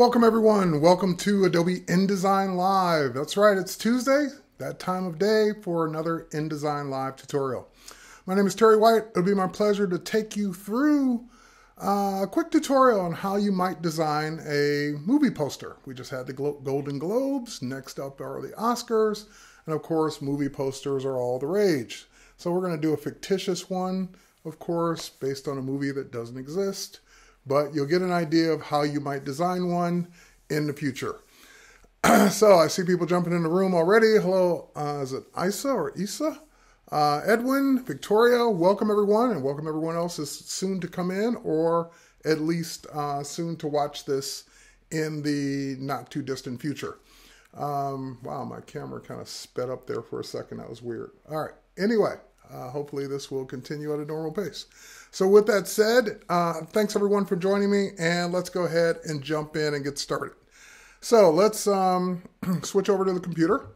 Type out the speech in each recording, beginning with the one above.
Welcome everyone. Welcome to Adobe InDesign Live. That's right, it's Tuesday, that time of day for another InDesign Live tutorial. My name is Terry White. It'll be my pleasure to take you through uh, a quick tutorial on how you might design a movie poster. We just had the Golden Globes. Next up are the Oscars. And of course, movie posters are all the rage. So we're going to do a fictitious one, of course, based on a movie that doesn't exist but you'll get an idea of how you might design one in the future. so I see people jumping in the room already. Hello, uh, is it Isa or Isa? Uh, Edwin, Victoria, welcome everyone, and welcome everyone else is soon to come in or at least uh, soon to watch this in the not too distant future. Um, wow, my camera kind of sped up there for a second. That was weird. All right. Anyway, uh, hopefully this will continue at a normal pace. So with that said, uh, thanks everyone for joining me, and let's go ahead and jump in and get started. So let's um, switch over to the computer.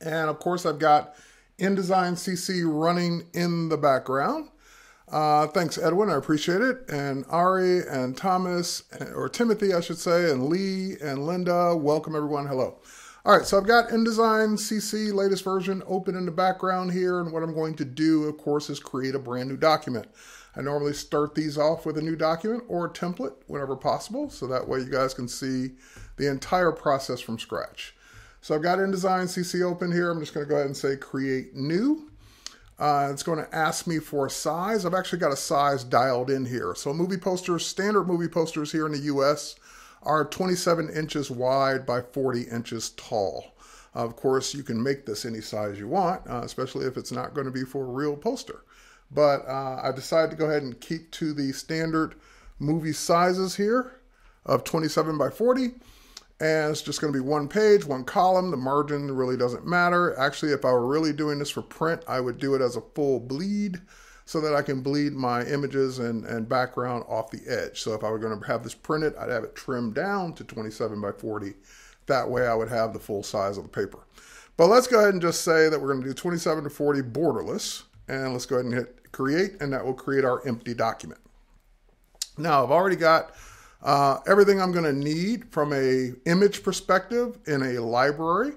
And of course, I've got InDesign CC running in the background. Uh, thanks, Edwin. I appreciate it. And Ari and Thomas, or Timothy, I should say, and Lee and Linda. Welcome, everyone. Hello. All right, so I've got InDesign CC latest version open in the background here, and what I'm going to do, of course, is create a brand new document. I normally start these off with a new document or a template whenever possible, so that way you guys can see the entire process from scratch. So I've got InDesign CC open here. I'm just going to go ahead and say create new. Uh, it's going to ask me for a size. I've actually got a size dialed in here. So movie posters, standard movie posters here in the US are 27 inches wide by 40 inches tall. Of course, you can make this any size you want, uh, especially if it's not going to be for a real poster. But uh, I decided to go ahead and keep to the standard movie sizes here of 27 by 40. And it's just going to be one page, one column. The margin really doesn't matter. Actually, if I were really doing this for print, I would do it as a full bleed so that I can bleed my images and, and background off the edge. So if I were going to have this printed, I'd have it trimmed down to 27 by 40. That way I would have the full size of the paper. But let's go ahead and just say that we're going to do 27 to 40 borderless. And let's go ahead and hit create, and that will create our empty document. Now I've already got uh, everything I'm going to need from a image perspective in a library.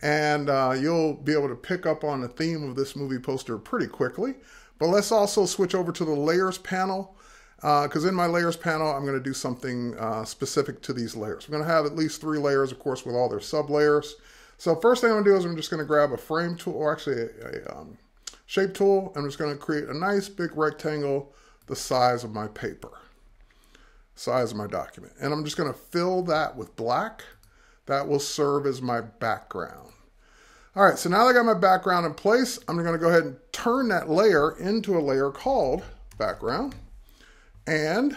And uh, you'll be able to pick up on the theme of this movie poster pretty quickly. But let's also switch over to the layers panel because uh, in my layers panel, I'm going to do something uh, specific to these layers. I'm going to have at least three layers, of course, with all their sub layers. So first thing I'm going to do is I'm just going to grab a frame tool, or actually a, a um, shape tool. I'm just going to create a nice big rectangle the size of my paper, size of my document. And I'm just going to fill that with black. That will serve as my background. All right, so now that I got my background in place, I'm gonna go ahead and turn that layer into a layer called background. And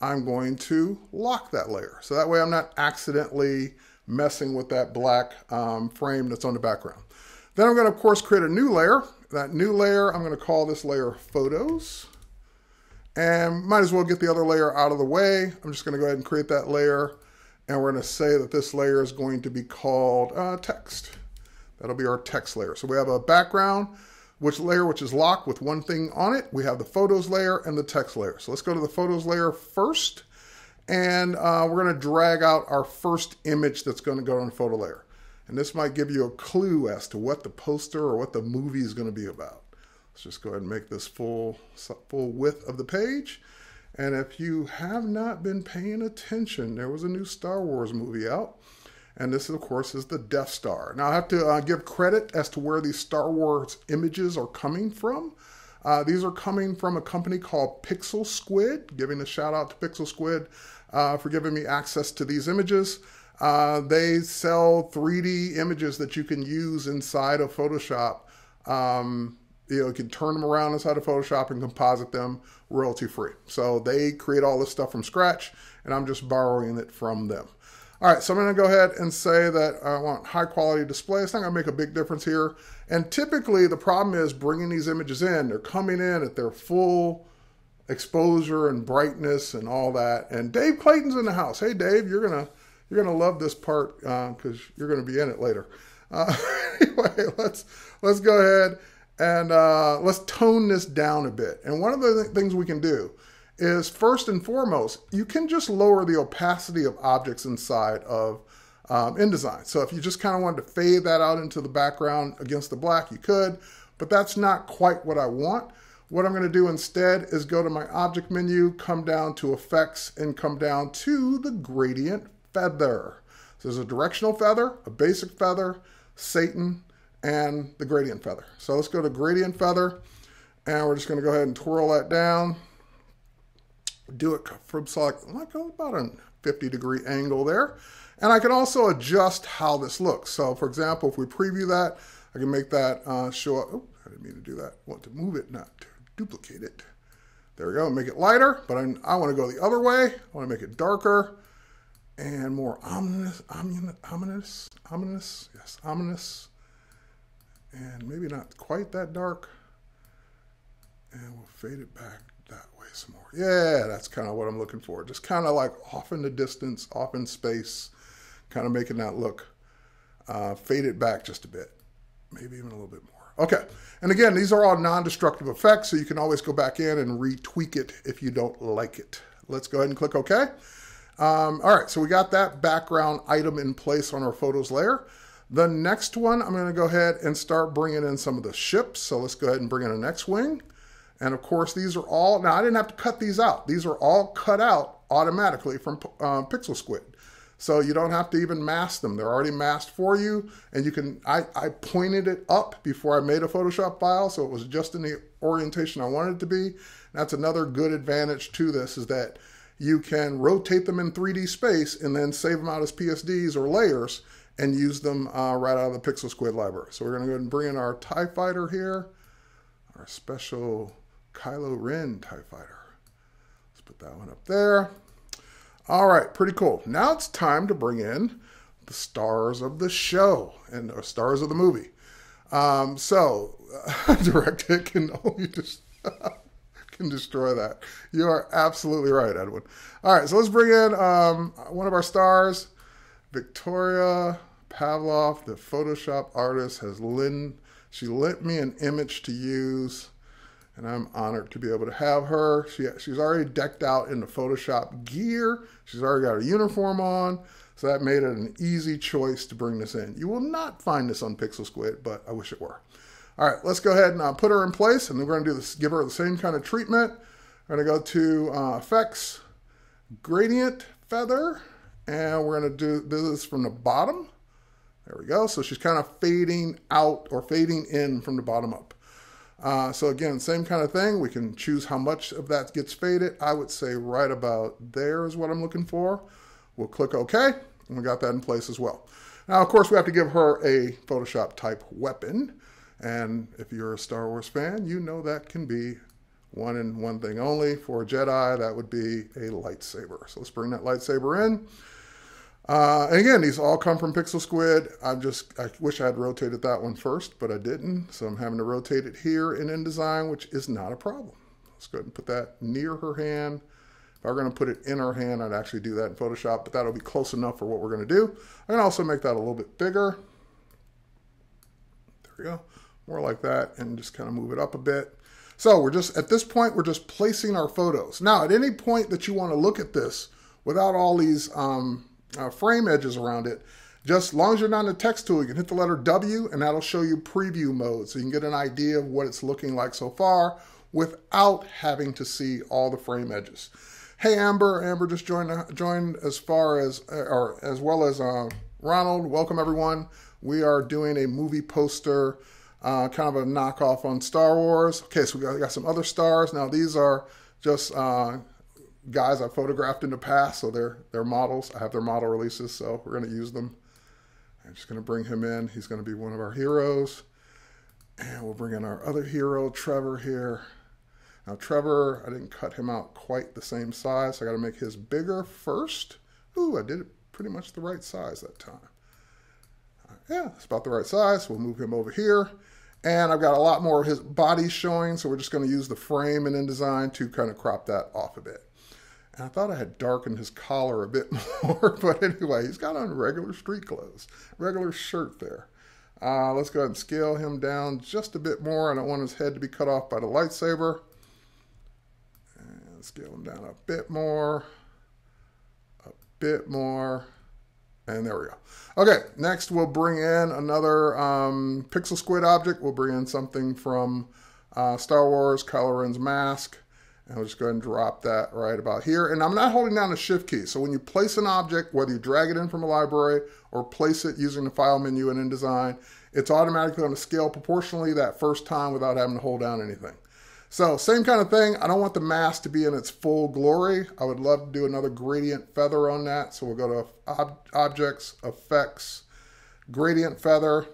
I'm going to lock that layer. So that way I'm not accidentally messing with that black um, frame that's on the background. Then I'm gonna, of course, create a new layer. That new layer, I'm gonna call this layer photos. And might as well get the other layer out of the way. I'm just gonna go ahead and create that layer. And we're gonna say that this layer is going to be called uh, text. That'll be our text layer. So we have a background, which layer which is locked with one thing on it. We have the photos layer and the text layer. So let's go to the photos layer first. And uh, we're going to drag out our first image that's going to go on the photo layer. And this might give you a clue as to what the poster or what the movie is going to be about. Let's just go ahead and make this full, full width of the page. And if you have not been paying attention, there was a new Star Wars movie out. And this, of course, is the Death Star. Now, I have to uh, give credit as to where these Star Wars images are coming from. Uh, these are coming from a company called Pixel Squid, giving a shout out to Pixel Squid uh, for giving me access to these images. Uh, they sell 3D images that you can use inside of Photoshop. Um, you know, you can turn them around inside of Photoshop and composite them royalty free. So they create all this stuff from scratch, and I'm just borrowing it from them. All right, so I'm going to go ahead and say that I want high quality display. It's not going to make a big difference here. And typically the problem is bringing these images in. They're coming in at their full exposure and brightness and all that. And Dave Clayton's in the house. Hey, Dave, you're gonna you're gonna love this part because uh, you're gonna be in it later. Uh, anyway, let's let's go ahead and uh, let's tone this down a bit. And one of the th things we can do is first and foremost, you can just lower the opacity of objects inside of um, InDesign. So if you just kind of wanted to fade that out into the background against the black, you could, but that's not quite what I want. What I'm going to do instead is go to my object menu, come down to effects, and come down to the gradient feather. So there's a directional feather, a basic feather, Satin, and the gradient feather. So let's go to gradient feather, and we're just going to go ahead and twirl that down. Do it from like about a 50 degree angle there. And I can also adjust how this looks. So for example, if we preview that, I can make that uh, show up. Oh, I didn't mean to do that. I want to move it, not to duplicate it. There we go, make it lighter, but I, I want to go the other way. I want to make it darker and more ominous, ominous, ominous, yes, ominous, and maybe not quite that dark. And we'll fade it back that way some more. Yeah, that's kind of what I'm looking for. Just kind of like off in the distance, off in space, kind of making that look uh, fade it back just a bit, maybe even a little bit more. Okay, and again, these are all non-destructive effects, so you can always go back in and retweak it if you don't like it. Let's go ahead and click OK. Um, all right, so we got that background item in place on our photos layer. The next one, I'm going to go ahead and start bringing in some of the ships. So let's go ahead and bring in an X-Wing. And of course, these are all, now I didn't have to cut these out. These are all cut out automatically from uh, Pixel Squid. So you don't have to even mask them. They're already masked for you. And you can, I, I pointed it up before I made a Photoshop file. So it was just in the orientation I wanted it to be. That's another good advantage to this is that you can rotate them in 3D space and then save them out as PSDs or layers and use them uh, right out of the Pixel Squid library. So we're going to go ahead and bring in our TIE Fighter here, our special Kylo Ren TIE Fighter. Let's put that one up there. All right, pretty cool. Now it's time to bring in the stars of the show and the stars of the movie. Um, so, uh, DirectHit can only just can destroy that. You are absolutely right, Edwin. All right, so let's bring in um, one of our stars, Victoria Pavlov, the Photoshop artist, has lent she lent me an image to use, and I'm honored to be able to have her. She she's already decked out in the Photoshop gear. She's already got her uniform on, so that made it an easy choice to bring this in. You will not find this on Pixel Squid, but I wish it were. All right, let's go ahead and uh, put her in place, and then we're going to do this, give her the same kind of treatment. We're going to go to uh, Effects, Gradient Feather, and we're going to do, do this from the bottom. There we go. So she's kind of fading out or fading in from the bottom up. Uh, so again, same kind of thing. We can choose how much of that gets faded. I would say right about there is what I'm looking for. We'll click OK, and we got that in place as well. Now, of course, we have to give her a Photoshop type weapon. And if you're a Star Wars fan, you know that can be one and one thing only. For a Jedi, that would be a lightsaber. So let's bring that lightsaber in. Uh, and again, these all come from Pixel Squid. I just, I wish I had rotated that one first, but I didn't. So I'm having to rotate it here in InDesign, which is not a problem. Let's go ahead and put that near her hand. If I were going to put it in her hand, I'd actually do that in Photoshop, but that'll be close enough for what we're going to do. I can also make that a little bit bigger. There we go more like that, and just kind of move it up a bit. So we're just, at this point, we're just placing our photos. Now, at any point that you want to look at this without all these um, uh, frame edges around it, just long as you're not in the text tool, you can hit the letter W and that'll show you preview mode. So you can get an idea of what it's looking like so far without having to see all the frame edges. Hey, Amber. Amber just joined, joined as far as, or as well as uh, Ronald. Welcome, everyone. We are doing a movie poster uh, kind of a knockoff on Star Wars. Okay, so we got, got some other stars. Now these are just uh, guys I photographed in the past, so they're they're models. I have their model releases, so we're going to use them. I'm just going to bring him in. He's going to be one of our heroes. And we'll bring in our other hero, Trevor, here. Now, Trevor, I didn't cut him out quite the same size. So I got to make his bigger first. Ooh, I did it pretty much the right size that time. Yeah, it's about the right size. We'll move him over here. And I've got a lot more of his body showing, so we're just going to use the frame in InDesign to kind of crop that off a bit. And I thought I had darkened his collar a bit more, but anyway, he's got on regular street clothes, regular shirt there. Uh, let's go ahead and scale him down just a bit more. I don't want his head to be cut off by the lightsaber. And scale him down a bit more, a bit more, and there we go. Okay, next we'll bring in another um, pixel squid object. We'll bring in something from uh, Star Wars, Kylo Ren's mask. And we'll just go ahead and drop that right about here. And I'm not holding down the shift key. So when you place an object, whether you drag it in from a library or place it using the file menu in InDesign, it's automatically going to scale proportionally that first time without having to hold down anything. So same kind of thing. I don't want the mask to be in its full glory. I would love to do another gradient feather on that. So we'll go to ob Objects, Effects, Gradient Feather.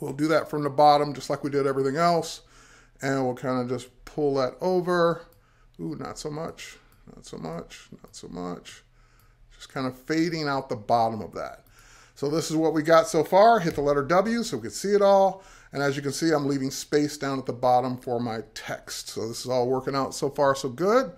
We'll do that from the bottom just like we did everything else. And we'll kind of just pull that over. Ooh, not so much, not so much, not so much. Just kind of fading out the bottom of that. So this is what we got so far. Hit the letter W so we can see it all. And as you can see, I'm leaving space down at the bottom for my text. So this is all working out so far so good.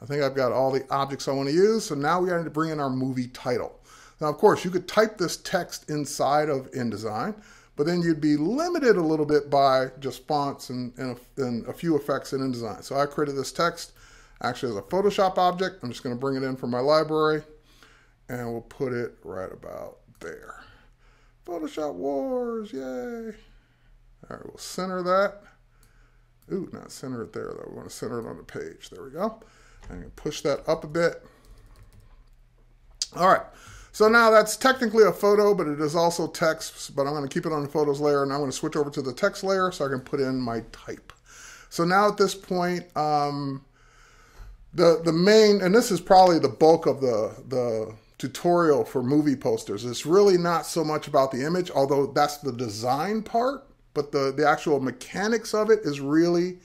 I think I've got all the objects I want to use. So now we got to bring in our movie title. Now, of course, you could type this text inside of InDesign but then you'd be limited a little bit by just fonts and, and, a, and a few effects in InDesign. So I created this text actually as a Photoshop object. I'm just going to bring it in from my library and we'll put it right about there. Photoshop Wars, yay. All right, we'll center that. Ooh, not center it there though. We want to center it on the page. There we go. I'm going to push that up a bit. All right. So now that's technically a photo, but it is also text, but I'm going to keep it on the photos layer and I'm going to switch over to the text layer so I can put in my type. So now at this point, um, the, the main, and this is probably the bulk of the, the tutorial for movie posters. It's really not so much about the image, although that's the design part, but the, the actual mechanics of it is really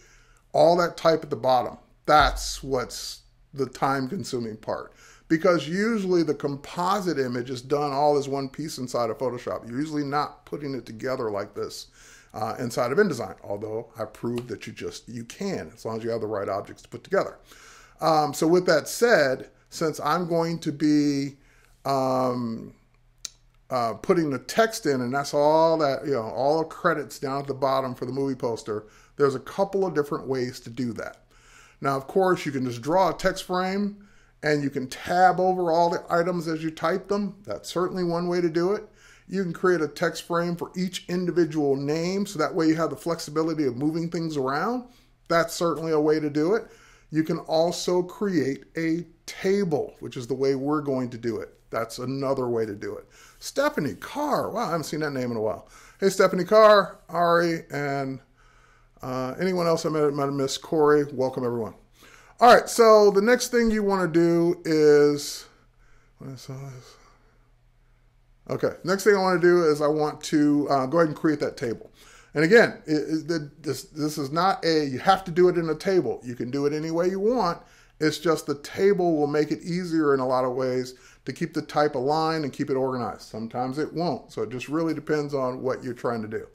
all that type at the bottom. That's what's the time consuming part because usually the composite image is done all as one piece inside of Photoshop. You're usually not putting it together like this uh, inside of InDesign, although I proved that you just, you can, as long as you have the right objects to put together. Um, so with that said, since I'm going to be um, uh, putting the text in, and that's all that, you know, all the credits down at the bottom for the movie poster, there's a couple of different ways to do that. Now, of course, you can just draw a text frame and you can tab over all the items as you type them. That's certainly one way to do it. You can create a text frame for each individual name, so that way you have the flexibility of moving things around. That's certainly a way to do it. You can also create a table, which is the way we're going to do it. That's another way to do it. Stephanie Carr, wow, I haven't seen that name in a while. Hey, Stephanie Carr, Ari, and uh, anyone else I might have missed, Corey, welcome everyone. All right, so the next thing you want to do is, okay, next thing I want to do is I want to uh, go ahead and create that table. And again, it, it, this, this is not a, you have to do it in a table. You can do it any way you want. It's just the table will make it easier in a lot of ways to keep the type aligned and keep it organized. Sometimes it won't. So it just really depends on what you're trying to do.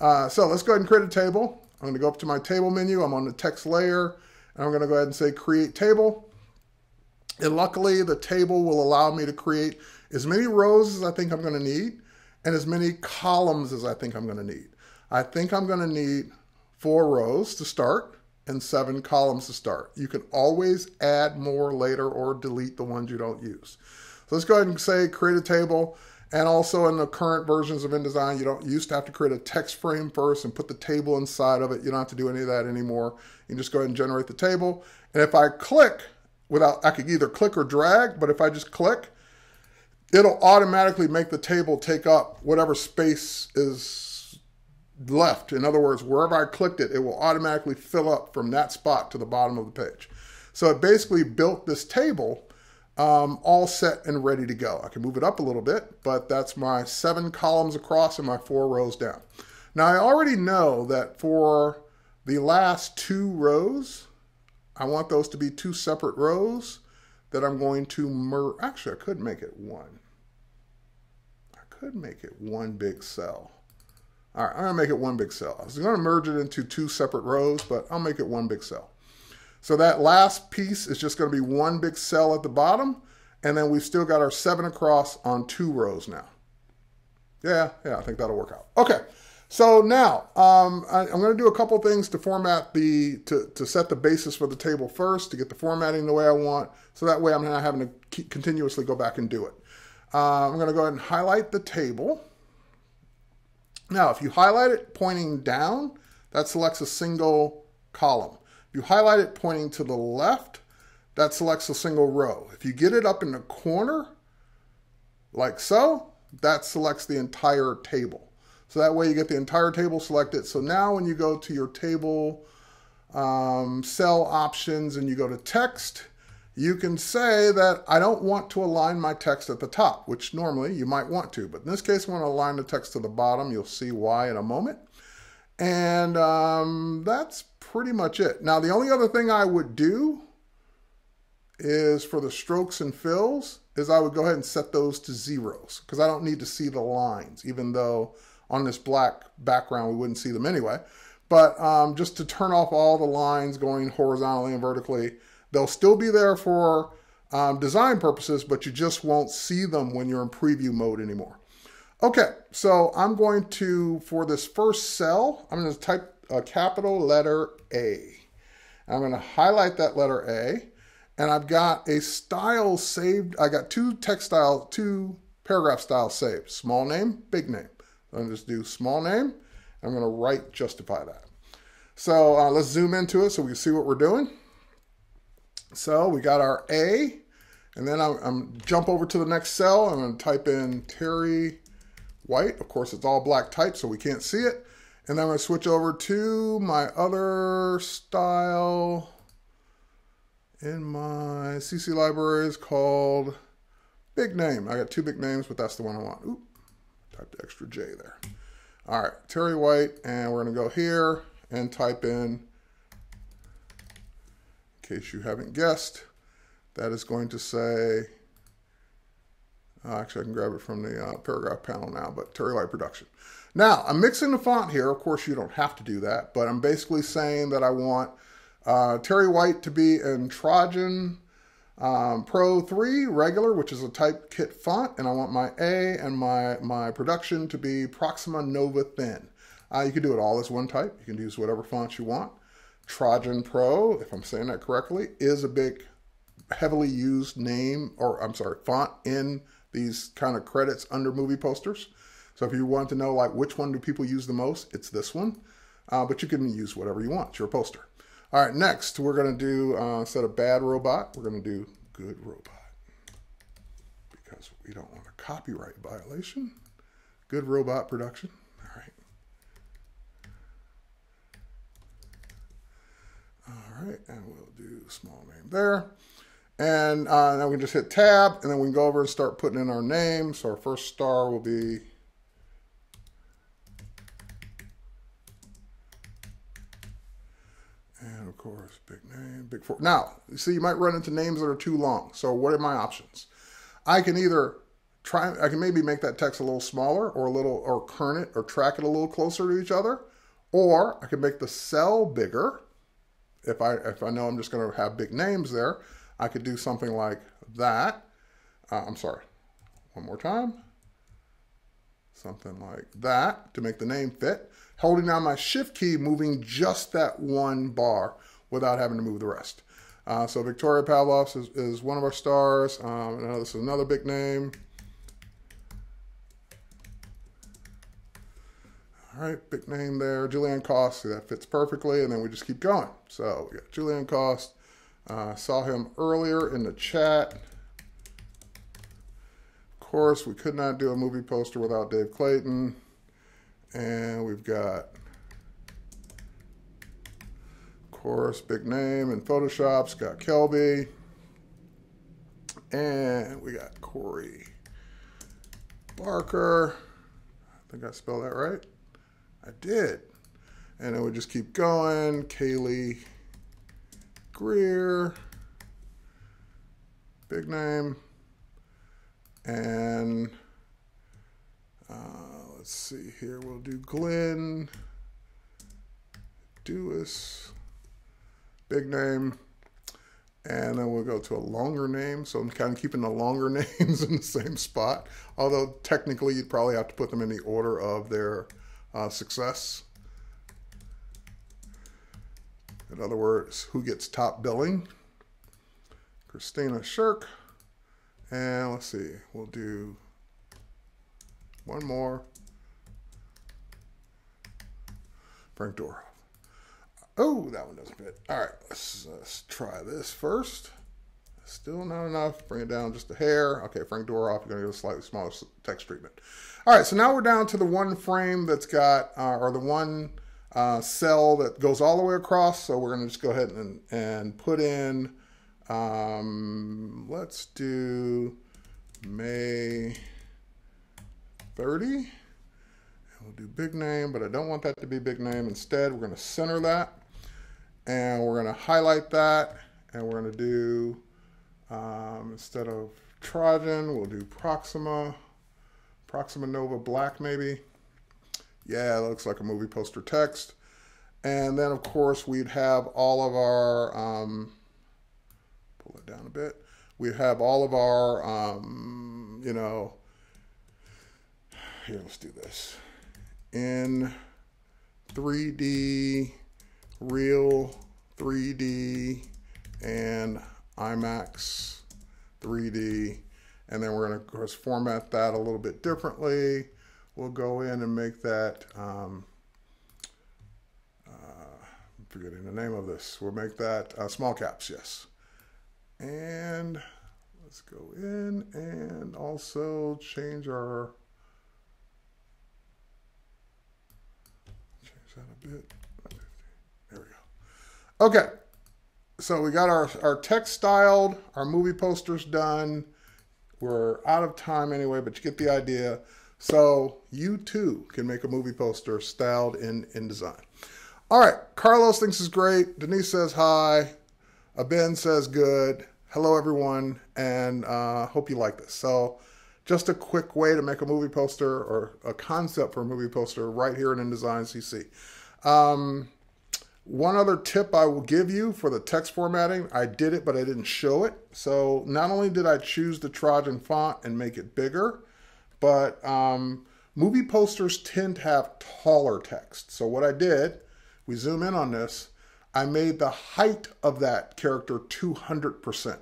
Uh, so let's go ahead and create a table. I'm going to go up to my table menu. I'm on the text layer. I'm going to go ahead and say create table. And luckily, the table will allow me to create as many rows as I think I'm going to need and as many columns as I think I'm going to need. I think I'm going to need four rows to start and seven columns to start. You can always add more later or delete the ones you don't use. So let's go ahead and say create a table. And also in the current versions of InDesign, you don't you used to have to create a text frame first and put the table inside of it. You don't have to do any of that anymore. You can just go ahead and generate the table. And if I click without, I could either click or drag, but if I just click, it'll automatically make the table take up whatever space is left. In other words, wherever I clicked it, it will automatically fill up from that spot to the bottom of the page. So it basically built this table um, all set and ready to go. I can move it up a little bit, but that's my seven columns across and my four rows down. Now I already know that for the last two rows, I want those to be two separate rows that I'm going to merge. Actually, I could make it one. I could make it one big cell. All right, I'm gonna make it one big cell. I was gonna merge it into two separate rows, but I'll make it one big cell. So that last piece is just going to be one big cell at the bottom. And then we've still got our seven across on two rows now. Yeah, yeah, I think that'll work out. Okay, So now um, I, am going to do a couple things to format the to, to set the basis for the table first to get the formatting the way I want. So that way I'm not having to keep, continuously go back and do it. Uh, I'm going to go ahead and highlight the table. Now, if you highlight it pointing down, that selects a single column. If you highlight it pointing to the left, that selects a single row. If you get it up in the corner, like so, that selects the entire table. So that way you get the entire table selected. So now when you go to your table um, cell options and you go to text, you can say that I don't want to align my text at the top, which normally you might want to. But in this case, I want to align the text to the bottom. You'll see why in a moment. And um, that's pretty much it. Now, the only other thing I would do is for the strokes and fills is I would go ahead and set those to zeros because I don't need to see the lines, even though on this black background, we wouldn't see them anyway. But um, just to turn off all the lines going horizontally and vertically, they'll still be there for um, design purposes, but you just won't see them when you're in preview mode anymore. Okay, so I'm going to, for this first cell, I'm going to type a capital letter A. I'm going to highlight that letter A, and I've got a style saved. I got two text style, two paragraph styles saved. Small name, big name. I'm just do small name. I'm going to right justify that. So uh, let's zoom into it so we can see what we're doing. So we got our A, and then I'm, I'm jump over to the next cell. I'm going to type in Terry White. Of course, it's all black type, so we can't see it. And then I'm going to switch over to my other style in my CC libraries called Big Name. I got two big names, but that's the one I want. Oop. Type the extra J there. All right, Terry White, and we're gonna go here and type in, in case you haven't guessed, that is going to say, uh, actually I can grab it from the uh, paragraph panel now, but Terry White production. Now, I'm mixing the font here. Of course, you don't have to do that, but I'm basically saying that I want uh, Terry White to be in Trojan um, Pro 3 regular, which is a Typekit font, and I want my A and my, my production to be Proxima Nova Thin. Uh, you can do it all as one type. You can use whatever font you want. Trojan Pro, if I'm saying that correctly, is a big, heavily used name, or I'm sorry, font in these kind of credits under movie posters. So if you want to know like which one do people use the most, it's this one. Uh, but you can use whatever you want. Your poster. All right, next we're going to do, uh, instead of bad robot, we're going to do good robot. Because we don't want a copyright violation. Good robot production. All right. All right, and we'll do small name there. And uh, now we can just hit tab, and then we can go over and start putting in our name. So our first star will be And of course, big name, big four. Now, you see, you might run into names that are too long. So what are my options? I can either try, I can maybe make that text a little smaller or a little, or kern it or track it a little closer to each other. Or I can make the cell bigger. If I, if I know I'm just going to have big names there, I could do something like that. Uh, I'm sorry, one more time. Something like that to make the name fit. Holding down my shift key, moving just that one bar without having to move the rest. Uh, so Victoria Pavlovs is, is, one of our stars. Um, I know this is another big name. All right, big name there. Julieanne Kost, that fits perfectly. And then we just keep going. So we got Julieanne Kost. Uh, saw him earlier in the chat. Of course, we could not do a movie poster without Dave Clayton. And we've got of course, big name in Photoshop, Scott Kelby. And we got Corey Barker. I think I spelled that right. I did. And then we just keep going. Kaylee Greer. Big name. And uh, let's see here. We'll do Glyn Dewis big name, and then we'll go to a longer name. So I'm kind of keeping the longer names in the same spot. Although technically you'd probably have to put them in the order of their uh, success. In other words, who gets top billing? Christina Shirk. And let's see, we'll do one more. Frank Doorhof. Oh, that one doesn't fit. All right, let's, let's try this first. Still not enough. Bring it down just a hair. Okay, Frank Doorhof, you're going to get a slightly smaller text treatment. All right, so now we're down to the one frame that's got, uh, or the one uh, cell that goes all the way across. So we're going to just go ahead and, and put in, um, let's do May 30. And we'll do big name, but I don't want that to be big name. Instead, we're going to center that. And we're going to highlight that. And we're going to do, um, instead of Trajan, we'll do Proxima. Proxima Nova Black, maybe. Yeah, it looks like a movie poster text. And then, of course, we'd have all of our, um, pull it down a bit. We'd have all of our, um, you know, here, let's do this. In 3D, real 3D, and IMAX 3D. And then we're going to, of course, format that a little bit differently. We'll go in and make that, um, uh, I'm forgetting the name of this. We'll make that uh, small caps, yes. And let's go in and also change our change that a bit. There we go. Okay. So we got our, our text styled, our movie posters done. We're out of time anyway, but you get the idea. So you too can make a movie poster styled in InDesign. All right. Carlos thinks is great. Denise says hi. Ben says good. Hello, everyone, and uh, hope you like this. So just a quick way to make a movie poster or a concept for a movie poster right here in InDesign CC. Um, one other tip I will give you for the text formatting, I did it, but I didn't show it. So not only did I choose the Trojan font and make it bigger, but um, movie posters tend to have taller text. So what I did, we zoom in on this, I made the height of that character 200%.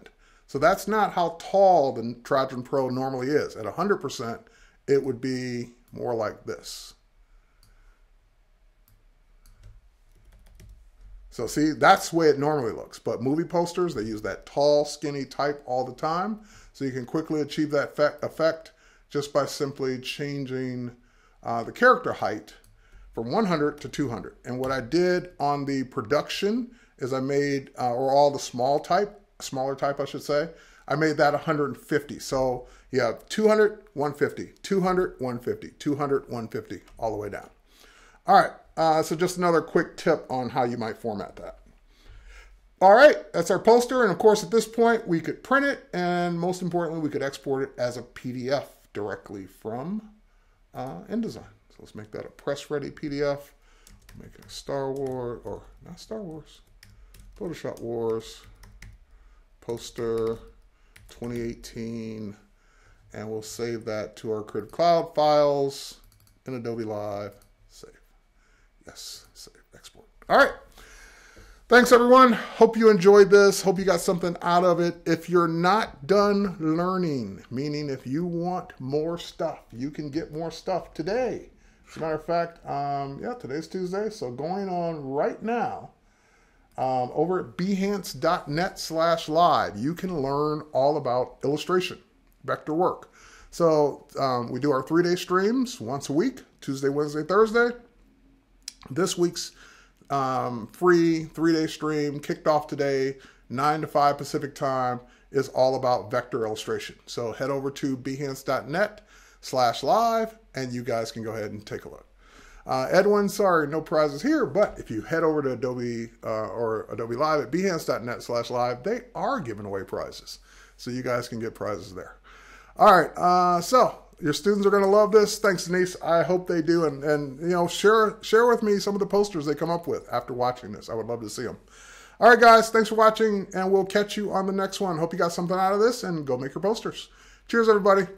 So that's not how tall the Trajan Pro normally is. At 100%, it would be more like this. So see, that's the way it normally looks. But movie posters, they use that tall, skinny type all the time. So you can quickly achieve that effect just by simply changing uh, the character height from 100 to 200. And what I did on the production is I made, uh, or all the small type, smaller type, I should say, I made that 150. So you have 200, 150, 200, 150, 200, 150, all the way down. All right, uh, so just another quick tip on how you might format that. All right, that's our poster. And of course, at this point, we could print it. And most importantly, we could export it as a PDF directly from uh, InDesign. So let's make that a press-ready PDF. Make a Star Wars, or not Star Wars, Photoshop Wars poster 2018 and we'll save that to our Creative Cloud files in Adobe Live. Save. Yes, save, export. All right. Thanks, everyone. Hope you enjoyed this. Hope you got something out of it. If you're not done learning, meaning if you want more stuff, you can get more stuff today. As a matter of fact, um, yeah, today's Tuesday, so going on right now um, over at behance.net slash live, you can learn all about illustration, vector work. So um, we do our three day streams once a week, Tuesday, Wednesday, Thursday. This week's um, free three day stream kicked off today, 9 to 5 Pacific time, is all about vector illustration. So head over to behance.net slash live and you guys can go ahead and take a look. Uh, Edwin, sorry, no prizes here, but if you head over to Adobe uh, or Adobe Live at behance.net slash live, they are giving away prizes. So you guys can get prizes there. All right, uh, so your students are going to love this. Thanks, Denise. I hope they do. And, and, you know, share, share with me some of the posters they come up with after watching this. I would love to see them. All right, guys, thanks for watching, and we'll catch you on the next one. Hope you got something out of this, and go make your posters. Cheers, everybody.